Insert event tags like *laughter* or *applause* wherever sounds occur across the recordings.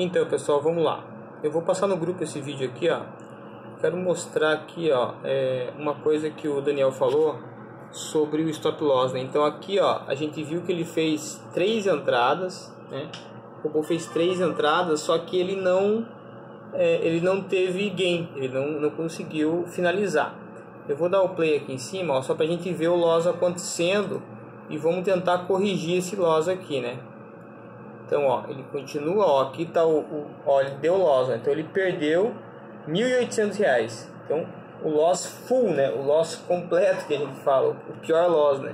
Então pessoal, vamos lá. Eu vou passar no grupo esse vídeo aqui, ó. Quero mostrar aqui, ó, é, uma coisa que o Daniel falou sobre o stop loss. Né? Então aqui, ó, a gente viu que ele fez três entradas, né? O robô fez três entradas, só que ele não, é, ele não teve gain, ele não, não conseguiu finalizar. Eu vou dar o play aqui em cima, ó, só para a gente ver o loss acontecendo e vamos tentar corrigir esse loss aqui, né? Então, ó, ele continua, ó, aqui tá o, o ó, ele deu loss, né? então ele perdeu R$ 1.800. Então, o loss full, né? O loss completo que a gente fala, o pior loss, né?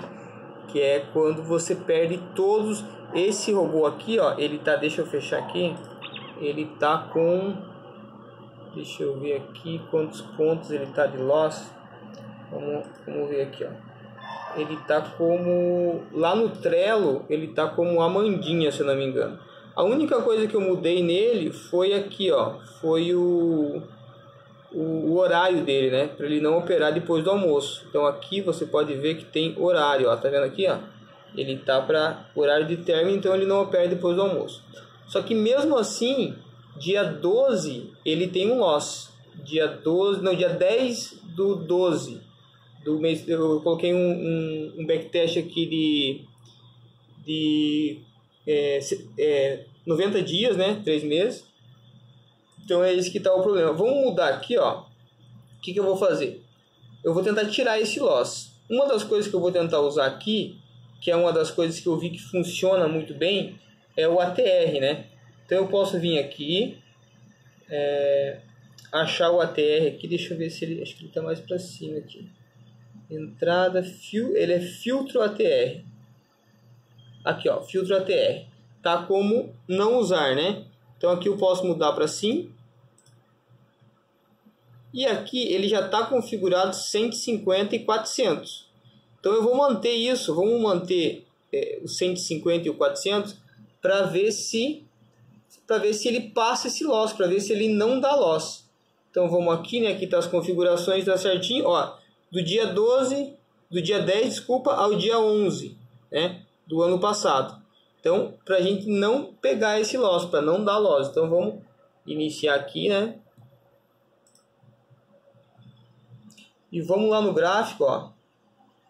Que é quando você perde todos. Esse robô aqui, ó, ele tá, deixa eu fechar aqui, ele tá com, deixa eu ver aqui quantos pontos ele tá de loss. Vamos, vamos ver aqui, ó ele tá como lá no Trello, ele tá como Amandinha, se não me engano. A única coisa que eu mudei nele foi aqui, ó, foi o, o, o horário dele, né, para ele não operar depois do almoço. Então aqui você pode ver que tem horário, ó, tá vendo aqui, ó? Ele tá para horário de término, então ele não opera depois do almoço. Só que mesmo assim, dia 12 ele tem um loss. Dia 12, não, dia 10 do 12 do mês, eu coloquei um, um, um backtest aqui de, de é, é, 90 dias, né? 3 meses. Então é esse que está o problema. Vamos mudar aqui, ó. O que, que eu vou fazer? Eu vou tentar tirar esse loss. Uma das coisas que eu vou tentar usar aqui, que é uma das coisas que eu vi que funciona muito bem, é o ATR, né? Então eu posso vir aqui, é, achar o ATR aqui, deixa eu ver se ele, acho que ele está mais para cima aqui. Entrada, fio, ele é filtro ATR. Aqui, ó, filtro ATR. Tá como não usar, né? Então aqui eu posso mudar para sim. E aqui ele já está configurado 150 e 400. Então eu vou manter isso, vamos manter é, o 150 e o 400 para ver se para ver se ele passa esse loss, para ver se ele não dá loss. Então vamos aqui, né? Aqui tá as configurações, tá certinho, ó do dia 12, do dia 10, desculpa, ao dia 11, né, do ano passado. Então, para a gente não pegar esse loss, para não dar loss. Então, vamos iniciar aqui, né? E vamos lá no gráfico, ó.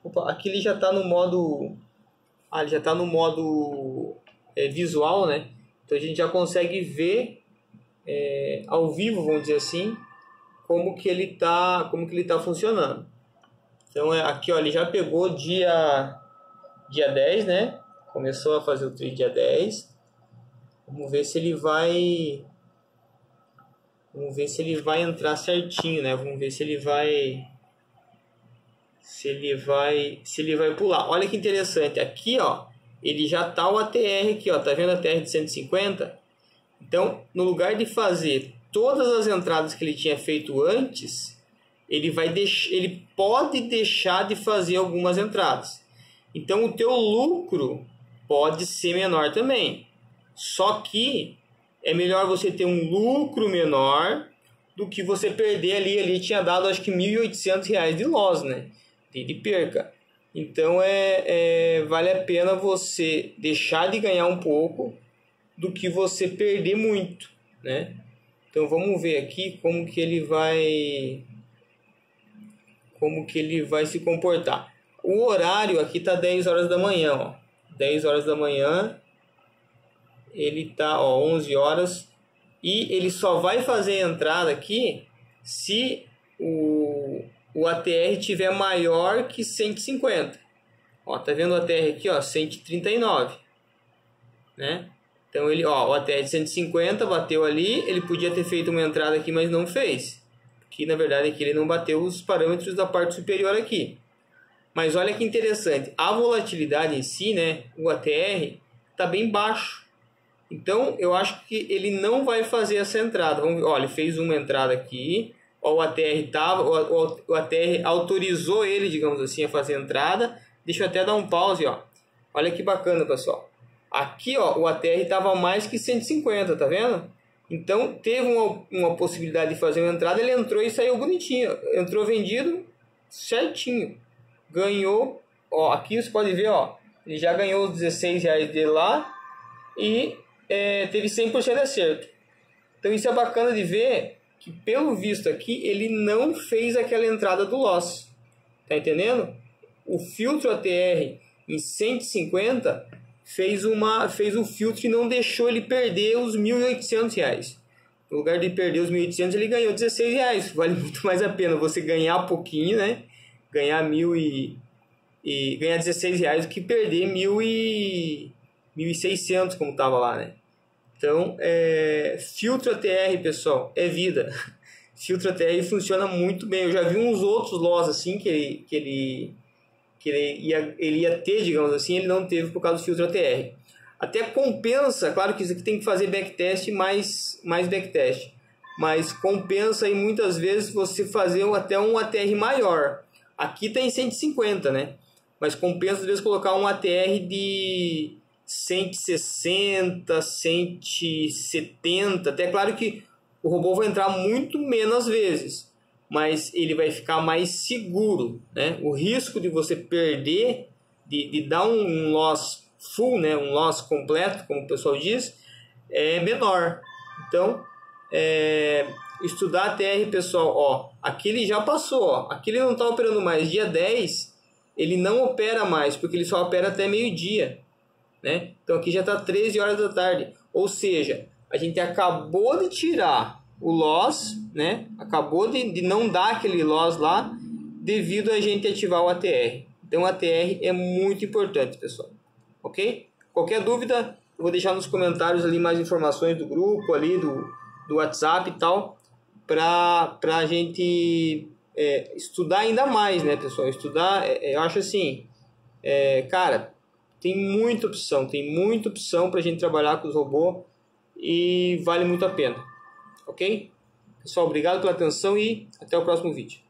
Opa, aqui ele já está no modo... Ah, ele já está no modo é, visual, né? Então, a gente já consegue ver é, ao vivo, vamos dizer assim, como que ele está como que ele tá funcionando. Então é, aqui ó, ele já pegou dia, dia 10, né? Começou a fazer o trade dia 10. Vamos ver se ele vai. Vamos ver se ele vai entrar certinho, né? Vamos ver se ele vai. Se ele vai. Se ele vai pular. Olha que interessante. Aqui, ó. Ele já tá o ATR aqui, ó. Tá vendo a ATR de 150? Então, no lugar de fazer todas as entradas que ele tinha feito antes, ele vai deix... ele pode deixar de fazer algumas entradas. Então o teu lucro pode ser menor também. Só que é melhor você ter um lucro menor do que você perder ali. Ali tinha dado acho que R$ 1.800 de loss, né? De, de perca. Então é, é, vale a pena você deixar de ganhar um pouco do que você perder muito, né? Então vamos ver aqui como que ele vai como que ele vai se comportar. O horário aqui tá 10 horas da manhã, ó. 10 horas da manhã. Ele tá, ó, 11 horas e ele só vai fazer a entrada aqui se o, o ATR tiver maior que 150. Ó, tá vendo o ATR aqui, ó, 139, né? Então ele, ó, o ATR de 150 bateu ali, ele podia ter feito uma entrada aqui, mas não fez que na verdade aqui ele não bateu os parâmetros da parte superior aqui. Mas olha que interessante, a volatilidade em si, né, o ATR, está bem baixo. Então eu acho que ele não vai fazer essa entrada. Vamos olha, ele fez uma entrada aqui, o ATR tava, o, o ATR autorizou ele, digamos assim, a fazer a entrada. Deixa eu até dar um pause, ó. Olha que bacana, pessoal. Aqui, ó, o ATR estava mais que 150, tá vendo? Então teve uma, uma possibilidade de fazer uma entrada, ele entrou e saiu bonitinho. Entrou vendido certinho. Ganhou, ó, aqui você pode ver, ó, ele já ganhou os 16 reais dele lá e é, teve 100% de acerto. Então isso é bacana de ver que pelo visto aqui ele não fez aquela entrada do loss. Tá entendendo? O filtro ATR em 150 fez uma fez o filtro e não deixou ele perder os 1.800 reais. No lugar de perder os 1.800 ele ganhou 16 reais. Vale *laughs* muito mais a pena você ganhar pouquinho, né? Ganhar mil e, e ganhar 16 reais do que perder mil e 1.600 como tava lá, né? Então, é, filtro ATR, pessoal, é vida. *laughs* filtro ATR funciona muito bem. Eu já vi uns outros loss assim que ele, que ele, que ele, ia, ele ia ter, digamos assim, ele não teve por causa do filtro ATR. Até compensa, claro que isso aqui tem que fazer backtest mais, mais backtest, mas compensa aí muitas vezes você fazer até um ATR maior. Aqui tem 150, né? Mas compensa às vezes colocar um ATR de 160, 170. Até claro que o robô vai entrar muito menos vezes, mas ele vai ficar mais seguro. Né? O risco de você perder, de, de dar um loss full, né? um loss completo, como o pessoal diz, é menor. Então, é, estudar TR, pessoal, ó, aquele já passou, ó, aquele não está operando mais. Dia 10, ele não opera mais, porque ele só opera até meio-dia. Né? Então aqui já está 13 horas da tarde. Ou seja, a gente acabou de tirar o loss, né? acabou de, de não dar aquele loss lá, devido a gente ativar o ATR. Então o ATR é muito importante, pessoal. Ok? Qualquer dúvida, eu vou deixar nos comentários ali mais informações do grupo, ali do, do WhatsApp e tal, para a gente é, estudar ainda mais, né, pessoal? Estudar, é, eu acho assim, é, cara, tem muita opção, tem muita opção para a gente trabalhar com os robôs e vale muito a pena. Ok? Pessoal, obrigado pela atenção e até o próximo vídeo.